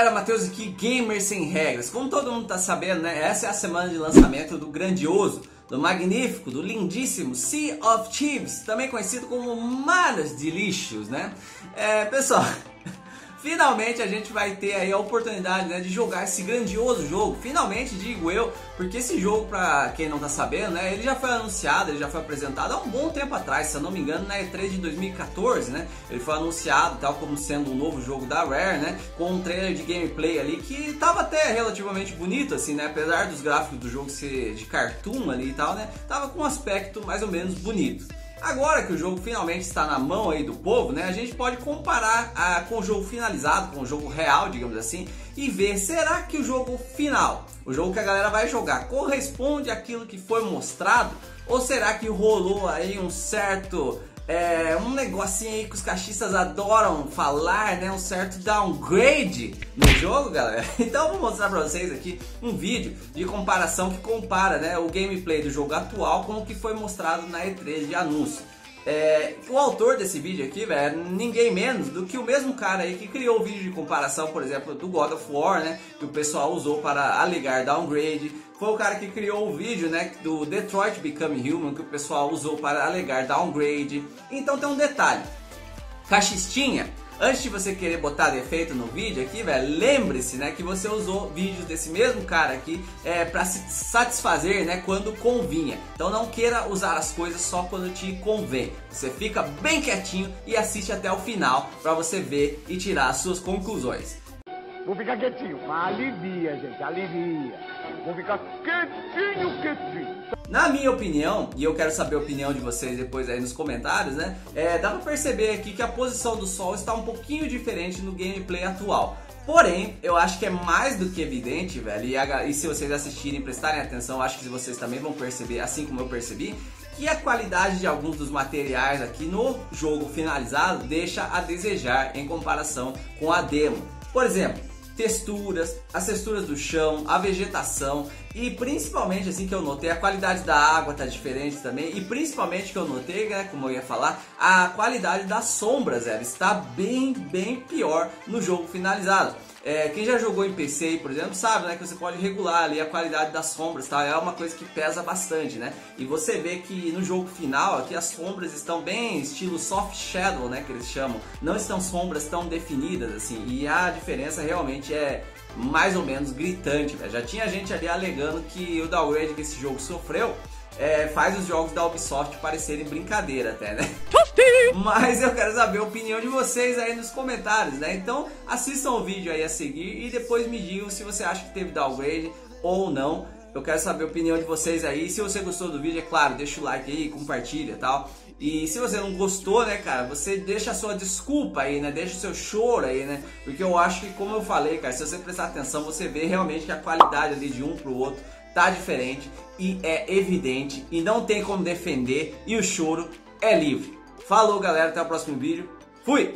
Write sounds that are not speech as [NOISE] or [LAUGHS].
galera, Matheus aqui, Gamer Sem Regras. Como todo mundo tá sabendo, né? Essa é a semana de lançamento do grandioso, do magnífico, do lindíssimo Sea of Thieves, também conhecido como Maras de Lixos, né? É, pessoal, [LAUGHS] finalmente a gente vai ter aí a oportunidade né, de jogar esse grandioso jogo. Finalmente, digo eu, porque esse jogo, pra quem não tá sabendo, né, ele já foi anunciado, ele já foi apresentado há um bom tempo atrás, se eu não me engano, na E3 de 2014, né? Ele foi anunciado tal como sendo um novo jogo da Rare, né? Com um trailer de gameplay ali que tava até relativamente bonito, assim, né? Apesar dos gráficos do jogo ser de cartoon ali e tal, né? Tava com um aspecto mais ou menos bonito. Agora que o jogo finalmente está na mão aí do povo, né, a gente pode comparar ah, com o jogo finalizado, com o jogo real, digamos assim, e ver será que o jogo final, o jogo que a galera vai jogar, corresponde àquilo que foi mostrado? Ou será que rolou aí um certo é, um negocinho aí que os cachistas adoram falar, né? Um certo downgrade no jogo, galera. [LAUGHS] Então eu vou mostrar pra vocês aqui um vídeo de comparação que compara né, o gameplay do jogo atual com o que foi mostrado na E3 de anúncio. É, o autor desse vídeo aqui, velho, é ninguém menos do que o mesmo cara aí que criou o vídeo de comparação, por exemplo, do God of War, né? Que o pessoal usou para alegar downgrade. Foi o cara que criou o vídeo, né? Do Detroit Become Human, que o pessoal usou para alegar downgrade. Então tem um detalhe. Cachistinha Antes de você querer botar defeito no vídeo aqui, velho, lembre-se, né, que você usou vídeos desse mesmo cara aqui é, para se satisfazer, né, quando convinha. Então não queira usar as coisas só quando te convém. Você fica bem quietinho e assiste até o final para você ver e tirar as suas conclusões. Vou ficar quietinho, mas alivia, gente, alivia. Vou ficar quietinho, quietinho. Na minha opinião, e eu quero saber a opinião de vocês depois aí nos comentários, né? É, dá pra perceber aqui que a posição do sol está um pouquinho diferente no gameplay atual. Porém, eu acho que é mais do que evidente, velho, e, a, e se vocês assistirem e prestarem atenção, acho que vocês também vão perceber, assim como eu percebi, que a qualidade de alguns dos materiais aqui no jogo finalizado deixa a desejar em comparação com a demo. Por exemplo, texturas, as texturas do chão, a vegetação e principalmente assim que eu notei a qualidade da água tá diferente também e principalmente que eu notei, né, como eu ia falar, a qualidade das sombras, ela está bem bem pior no jogo finalizado. É, quem já jogou em PC, por exemplo, sabe né, que você pode regular ali a qualidade das sombras, tá? é uma coisa que pesa bastante, né? E você vê que no jogo final aqui as sombras estão bem estilo soft shadow, né, que eles chamam, não estão sombras tão definidas assim, e a diferença realmente é mais ou menos gritante. Né? Já tinha gente ali alegando que o downgrade que esse jogo sofreu é, faz os jogos da Ubisoft parecerem brincadeira até, né? Mas eu quero saber a opinião de vocês aí nos comentários, né? Então assistam o vídeo aí a seguir e depois me digam se você acha que teve downgrade ou não. Eu quero saber a opinião de vocês aí. Se você gostou do vídeo, é claro, deixa o like aí, compartilha e tal. E se você não gostou, né, cara, você deixa a sua desculpa aí, né? Deixa o seu choro aí, né? Porque eu acho que, como eu falei, cara, se você prestar atenção, você vê realmente que a qualidade ali de um pro outro tá diferente e é evidente e não tem como defender e o choro é livre. Falou, galera, até o próximo vídeo. Fui!